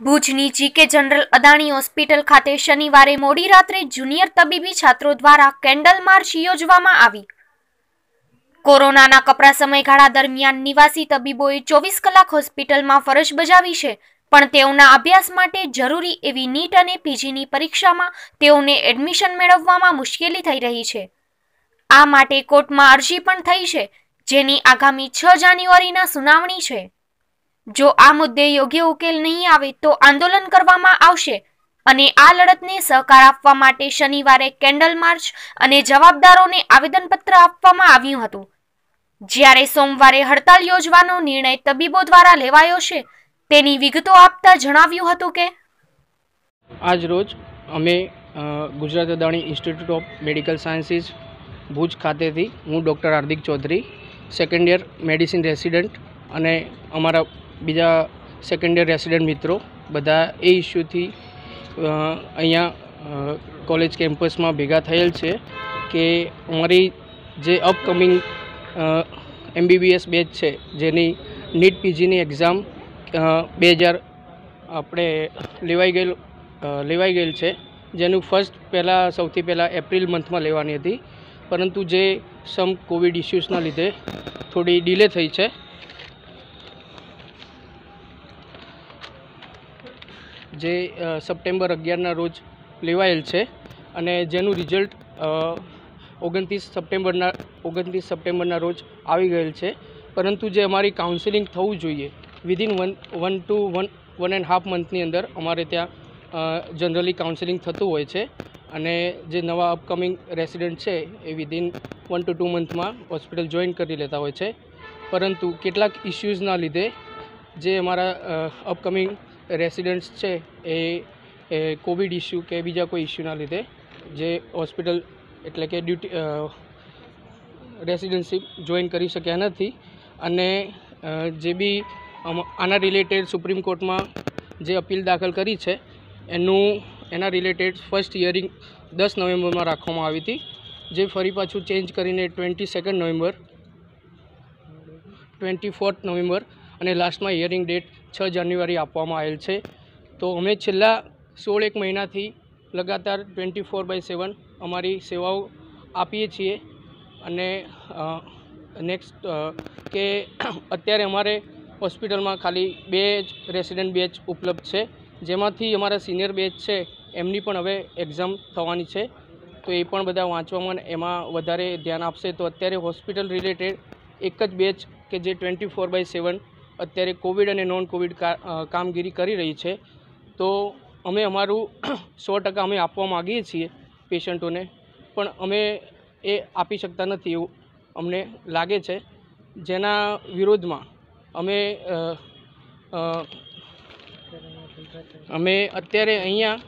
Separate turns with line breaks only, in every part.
ભુજની GK general Adani hospital ખાતે શનિવારે મોડી રાત્રે જુનિયર તબીબી છાત્રો દ્વારા કેન્ડલ માર્ચ યોજવામાં આવી. કોરોનાના કપરા સમયગાળા દરમિયાન નિવાસી તબીબોએ ચોવીસ કલાક હોસ્પિટલમાં ફરજ બજાવી છે, પણ તેઓના અભ્યાસ માટે જરૂરી એવી નીટ અને પીજીની પરીક્ષામાં તેઓને એડમિશન મેળવવામાં મુશ્કેલી થઈ રહી છે. આ માટે કોર્ટમાં અરજી પણ થઈ છે, જેની આગામી છ જાન્યુઆરીના સુનાવણી છે. જો આ મુદ્દે યોગ્ય ઉકેલ નહીં આવે તો આંદોલન કરવામાં આવશે અને આ લડતને સહકાર આપવા માટે શનિવારે કેન્ડલ માર્ચ અને જવાબદારોને આવેદનપત્ર આપવામાં આવ્યું હતું. જ્યારે સોમવારે હડતાલ યોજવાનો નિર્ણય તબીબો દ્વારા લેવાયો છે, તેની વિગતો આપતા જણાવ્યું હતું કે
આજ રોજ અમે Gujarat Adani institute of medical sciences Bhuj ખાતેથી હું doctor Hardik Chaudhari, second year medicine resident અને અમારા બીજા સેકન્ડ યર રેસિડન્ટ મિત્રો, બધા એ ઇસ્યુથી અહીંયા કોલેજ કેમ્પસમાં ભેગા થયેલ છે કે અમારી જે અપકમિંગ એમબીબીએસ બેચ છે, જેની નીટ પીજીની એક્ઝામ બે હજાર, આપણે લેવાઈ ગયેલ લેવાઈ ગયેલ છે. જેનું ફર્સ્ટ પહેલાં, સૌથી પહેલાં એપ્રિલ મંથમાં લેવાની હતી. પરંતુ જે સમ કોવિડ ઇસ્યુઝના લીધે થોડી ડિલે થઈ છે. જે સપ્ટેમ્બર અગિયારના રોજ લેવાયેલ છે અને જેનું રિઝલ્ટ ઓગણત્રીસ સપ્ટેમ્બરના ઓગણત્રીસ સપ્ટેમ્બરના રોજ આવી ગયેલ છે. પરંતુ જે અમારી કાઉન્સેલિંગ થવું જોઈએ within one one two one one and half મંથની અંદર અમારે ત્યાં જનરલી કાઉન્સેલિંગ થતું હોય છે અને જે નવા અપકમિંગ રેસિડન્ટ છે એ વિધિન વન ટુ ટુ મંથમાં હોસ્પિટલ જોઈન કરી લેતા હોય છે. પરંતુ કેટલાક ઇસ્યુઝના લીધે જે અમારા અપકમિંગ રેસિડન્ટ્સ છે એ એ કોવિડ ઇસ્યુ કે બીજા કોઈ ઇસ્યુના લીધે જે હોસ્પિટલ એટલે કે ડ્યુટી રેસિડન્સી જોઈન કરી શક્યા નથી. અને જે બી આના રિલેટેડ સુપ્રીમ કોર્ટમાં જે અપીલ દાખલ કરી છે, એનું, એના રિલેટેડ ફર્સ્ટ હિયરિંગ દસ નવેમ્બરમાં રાખવામાં આવી હતી. જે ફરી પાછું ચેન્જ કરીને twenty second November, twenty fourth November અને લાસ્ટમાં હિયરિંગ ડેટ છ જાન્યુઆરી આપવામાં આવેલ છે. તો અમે છેલ્લા સોળ એક મહિનાથી લગાતાર ટ્વેન્ટી ફોર બાય સેવન અમારી સેવાઓ આપીએ છીએ. અને નેક્સ્ટ કે અત્યારે અમારે હોસ્પિટલમાં ખાલી બે જ રેસિડેન્ટ બેચ ઉપલબ્ધ છે. જેમાંથી અમારા સિનિયર બેચ છે, એમની પણ હવે એક્ઝામ થવાની છે. તો એ પણ બધા વાંચવામાં એમાં વધારે ધ્યાન આપશે. તો અત્યારે હોસ્પિટલ રિલેટેડ એક જ બેચ કે જે ટ્વેન્ટી ફોર બાય સેવન અત્યારે કોવિડ અને નોન કોવિડ કામગીરી કરી રહી છે. તો અમે અમારું સો ટકા અમે આપવા માગીએ છીએ પેશન્ટોને, પણ અમે એ આપી શકતા નથી એવું અમને લાગે છે. જેના વિરોધમાં અમે અમે અત્યારે અહીંયા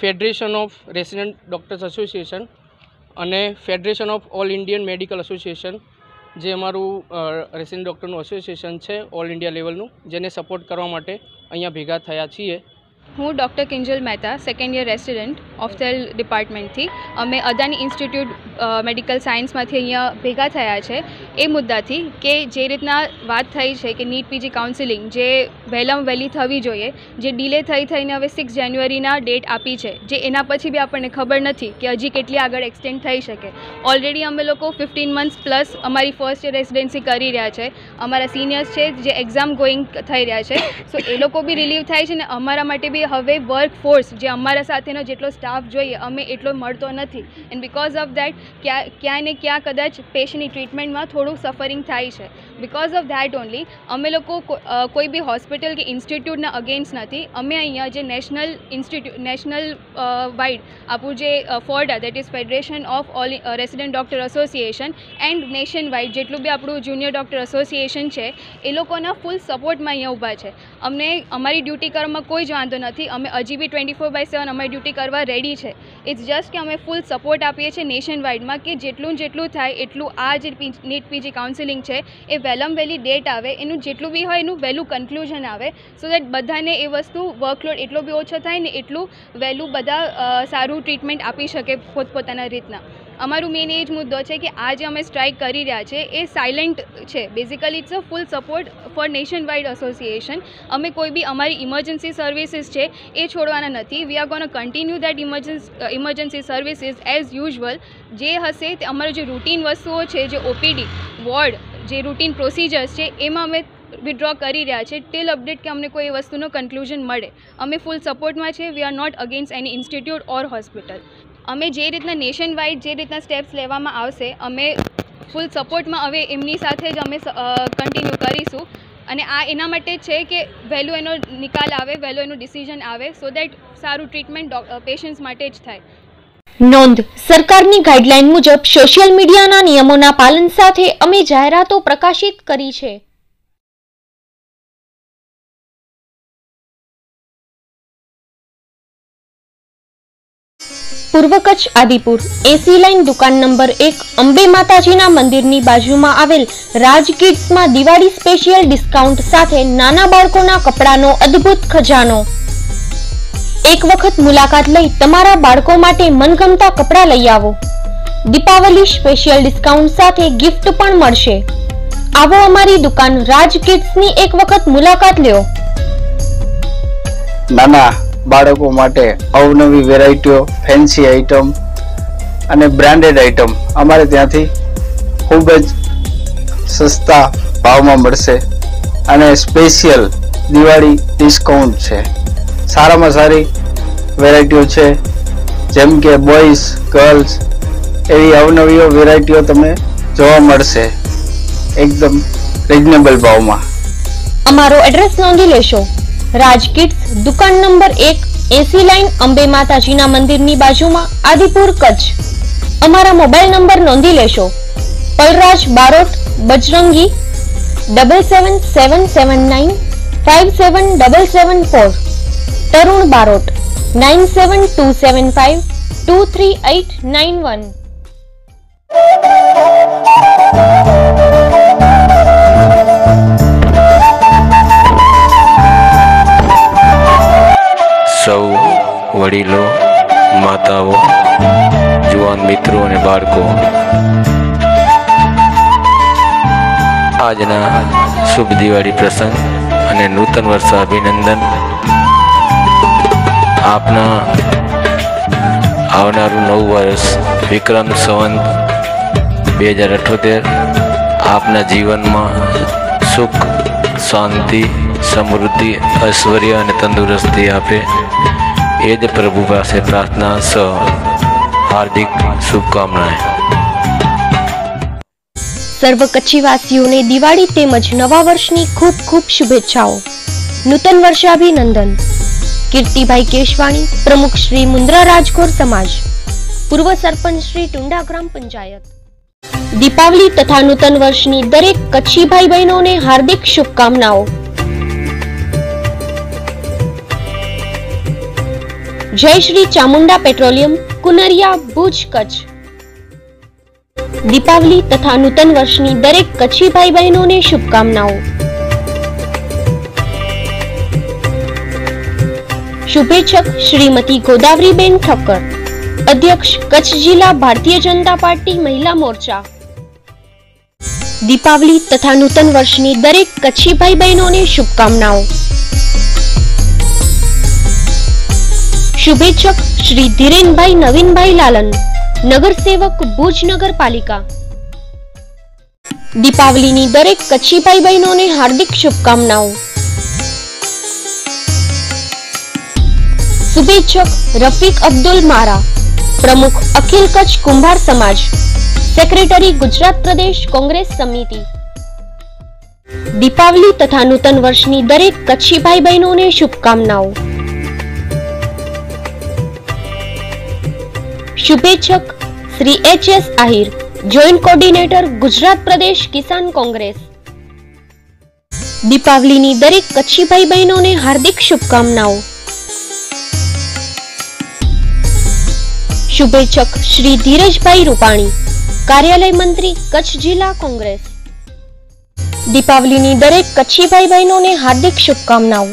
federation of resident doctors association અને federation of all Indian medical association જે અમારું રેસિડેન્ટ ડૉક્ટરનું એસોસિએશન છે ઓલ ઇન્ડિયા લેવલનું જેને સપોર્ટ કરવા માટે અહીંયા ભેગા થયા છીએ.
હું doctor Kinjal Mehta second year resident ophthal ડિપાર્ટમેન્ટથી અમે અદાની ઇન્સ્ટિટ્યૂટ મેડિકલ સાયન્સમાંથી અહીંયા ભેગા થયા છે. એ મુદ્દાથી કે જે રીતના વાત થઈ છે કે નીટ પીજી કાઉન્સિલિંગ જે વહેલામાં વહેલી થવી જોઈએ, જે ડિલે થઈ થઈને હવે સિક્સ જાન્યુઆરીના ડેટ આપી છે, જે એના પછી બી આપણને ખબર નથી કે હજી કેટલી આગળ એક્સટેન્ડ થઈ શકે. ઓલરેડી અમે લોકો ફિફ્ટીન મંથ્સ પ્લસ અમારી ફર્સ્ટ યર રેસિડેન્સી કરી રહ્યા છે. અમારા સિનિયર્સ છે જે એક્ઝામ ગોઈંગ થઈ રહ્યા છે. સો એ લોકો બી રિલીવ થાય છે ને અમારા માટે બી હવે વર્ક ફોર્સ જે અમારા સાથેનો જેટલો સ્ટાફ જોઈએ, અમે એટલો મળતો નથી. એન્ડ બિકોઝ ઓફ દેટ ક્યાં, ક્યાંય ને ક્યાં કદાચ પેશન્ટની ટ્રીટમેન્ટમાં થોડું સફરિંગ થાય છે. બિકોઝ ઓફ ધેટ ઓનલી અમે લોકો કોઈ બી હોસ્પિટલ કે ઇન્સ્ટિટ્યૂટના અગેન્સ્ટ નથી. અમે અહીંયા જે નેશનલ ઇન્સ્ટિટ્યૂટ નેશનલ વાઇડ આપણું જે FORDA that is federation of all resident doctor association and nation wide જેટલું બી આપણું જુનિયર ડૉક્ટર એસોસિએશન છે, એ લોકોના ફૂલ સપોર્ટમાં અહીંયા ઊભા છે. અમને, અમારી ડ્યુટી કરવામાં કોઈ જ વાંધો નથી. અમે હજી બી ટ્વેન્ટી ફોર બાય સેવન અમારી ડ્યુટી કરવા રેડી છે. ઇટ્સ જસ્ટ કે અમે ફૂલ સપોર્ટ આપીએ છીએ નેશન વાઇડમાં કે જેટલું જેટલું થાય, એટલું આ જે નીટ પીજી કાઉન્સિલિંગ છે, એ વેલમ વહેલી ડેટ આવે, એનું જેટલું બી હોય એનું વહેલું કન્ક્લુઝન આવે સો દેટ બધાને એ વસ્તુ વર્કલોડ એટલો બી ઓછો થાય ને એટલું વહેલું બધા સારું ટ્રીટમેન્ટ આપી શકે પોતપોતાના રીતના. અમારું મેઇન એ જ મુદ્દો છે કે આ જે અમે સ્ટ્રાઇક કરી રહ્યા છે, એ સાયલેન્ટ છે. Basically it's a full support for nation wide association અમે કોઈ બી અમારી ઇમરજન્સી સર્વિસીસ છે, એ છોડવાના નથી. We are gone continue that emergence emergency services as usual જે હશે તે અમારું જે રૂટીન વસ્તુઓ છે, જે ઓપીડી વોર્ડ જે રૂટીન પ્રોસિજર્સ છે, એમાં અમે વિડ્રો કરી રહ્યા છે ટિલ અપડેટ કે અમને કોઈ એ વસ્તુનો કન્ક્લુઝન મળે. અમે ફૂલ સપોર્ટમાં છે. We are not against any institute or hospital અમે જે રીતના નેશન વાઇડ જે રીતના સ્ટેપ્સ લેવામાં આવશે, અમે ફૂલ સપોર્ટમાં હવે એમની સાથે જ અમે કન્ટિન્યુ કરીશું. અને આ એના માટે છે કે વહેલું એનો નિકાલ આવે વહેલું એનું ડિસિઝન આવે સો દેટ સારું ટ્રીટમેન્ટ પેશન્ટ્સ માટે જ થાય.
નોંધ, સરકારની ગાઈડલાઈન મુજબ સોશિયલ મીડિયાના નિયમોના પાલન સાથે અમે જાહેરાતો પ્રકાશિત કરી છે. પૂર્વ કચ્છ આદિપુર. એસી લાઈન દુકાન નંબર એક અંબે માતાજીના મંદિરની બાજુમાં આવેલ રાજ કિડ્સમાં દિવાળી સ્પેશિયલ ડિસ્કાઉન્ટ સાથે નાના બાળકોના કપડાનો અદ્ભુત ખજાનો. એક વખત મુલાકાત લઈ તમારા બાળકો માટે મનગમતા કપડાં લઈ આવો. દીપાવલી સ્પેશિયલ ડિસ્કાઉન્ટ સાથે ગિફ્ટ પણ મળશે. આવો અમારી દુકાન રાજ કિડ્સની એક વખત મુલાકાત લ્યો.
નાના બાળકો માટે અવનવી વેરાયટીઓ ફેન્સી આઇટમ અને બ્રાન્ડેડ આઇટમ અમારે ત્યાંથી ખૂબ જ સસ્તા ભાવમાં મળશે અને સ્પેશિયલ દિવાળી ડિસ્કાઉન્ટ છે. સારામાં સારી વેરાયટીઓ છે, જેમ કે બોયઝ ગર્લ્સ એવી અવનવીઓ વેરાયટીઓ તમને જોવા મળશે એકદમ રિઝનેબલ ભાવમાં.
અમારો એડ્રેસ નોંધી લેશો. રાજ દુકાન નંબર એક, એસી લાઈન અંબે માતાજીના મંદિરની બાજુમાં આદિપુર કચ્છ. અમારા મોબાઈલ નંબર નોંધી લેશો. Palraj Barot, Bajrangi double seven seven seven nine five seven double seven four Tarun Barot nine seven two seven five two three eight nine one
વડીલો, માતાઓ, જુવાન મિત્રો અને બાળકો, આજના શુભ દિવાળી પ્રસંગ અને નૂતન વર્ષ અભિનંદન આપના આવનારું નવું વર્ષ વિક્રમ સંવંત બે હજાર અઠોતેર આપના જીવનમાં સુખ, શાંતિ, સમૃદ્ધિ, ઐશ્વર્ય અને તંદુરસ્તી આપે. એ જ પ્રભુ પાસે પ્રાર્થના, સ હાર્દિક શુભકામનાએ
સર્વ કચ્છીવાસીઓને દિવાળી તેમજ નવા વર્ષની ખૂબ ખૂબ શુભેચ્છાઓ. નૂતન વર્ષાભિનંદન. કીર્તિભાઈ કેશવાણી, પ્રમુખ શ્રી મુન્દ્રા રાજકોર સમાજ. પૂર્વ સરપંચ શ્રી ટુંડા ગ્રામ પંચાયત. દીપાવલી તથા નૂતન વર્ષની દરેક કચ્છી ભાઈ બહેનોને હાર્દિક શુભકામનાઓ. જય શ્રી ચામુંડા પેટ્રોલિયમ, કુનરિયા, ભુજ, કચ્છ. દીપાવલી તથા નૂતન વર્ષની દરેક કચ્છી ભાઈ બહેનોને શુભકામનાઓ. શુભેચ્છક શ્રીમતી ગોદાવરીબેન ઠક્કર, અધ્યક્ષ કચ્છ જિલ્લા ભારતીય જનતા પાર્ટી મહિલા મોરચા. દીપાવલી તથા નૂતન વર્ષની દરેક કચ્છી ભાઈ બહેનોને શુભકામનાઓ. શુભેચ્છક શ્રી ધીરેનભાઈ નવીનભાઈ લાલન નગરસેવક ભુજ નગરપાલિકા દીપાવલીની દરેક કચ્છી ભાઈ બહેનોને હાર્દિક શુભકામનાઓ શુભેચ્છક રફીક અબ્દુલ મારા પ્રમુખ અખિલ કચ્છ કુંભાર સમાજ સેક્રેટરી ગુજરાત પ્રદેશ કોંગ્રેસ સમિતિ દીપાવલી તથા નૂતન વર્ષની દરેક કચ્છી ભાઈ બહેનોને શુભકામનાઓ શુભેચ્છક Shri H S Ahir joint coordinator Gujarat Pradesh Kisan Congress. દીપાવલીની દરેક કચ્છી ભાઈ બહેનોને હાર્દિક શુભકામનાઓ. શુભેચ્છક શ્રી ધીરજભાઈ રૂપાણી, કાર્યાલય મંત્રી, કચ્છ જિલ્લા કોંગ્રેસ. દીપાવલીની દરેક કચ્છી ભાઈ બહેનોને હાર્દિક શુભકામનાઓ.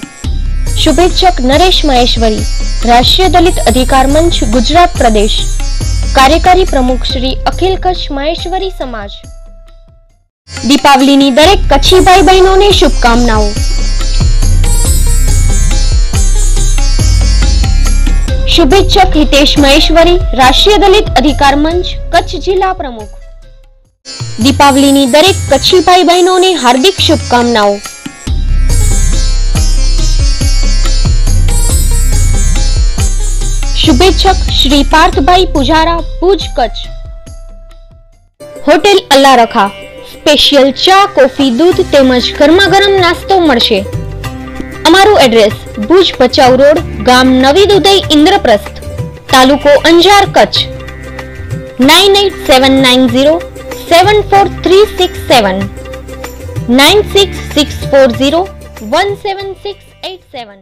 શુભેચ્છક નરેશ મહેશ્વરી, રાષ્ટ્રીય દલિત અધિકાર મંચ, ગુજરાત પ્રદેશ. કાર્યકારી પ્રમુખ શ્રી અખિલ કચ્છ મહેશ્વરી સમાજ. દીપાવલીની દરેક કચ્છી ભાઈ બહેનોને શુભકામનાઓ. શુભેચ્છક હિતેશ મહેશ્વરી, રાષ્ટ્રીય દલિત અધિકાર મંચ, કચ્છ જિલ્લા પ્રમુખ. દીપાવલીની દરેક કચ્છી ભાઈ બહેનોને હાર્દિક શુભકામનાઓ. શુભેચ્છક શ્રી પાર્થભાઈ પુજારા ભુજ કચ્છ. હોટેલ અલ્લા રખા સ્પેશિયલ ચા, કોફી, દૂધ તેમજ ગરમા ગરમ નાસ્તો મળશે. અમારું એડ્રેસ ભુજ ભચાઉ રોડ, ગામ નવી દુધઈ, ઇન્દ્રપ્રસ્થ, તાલુકો Anjar, Kutch. Nine eight seven nine zero seven four three six seven. Nine six six four zero one seven six eight seven.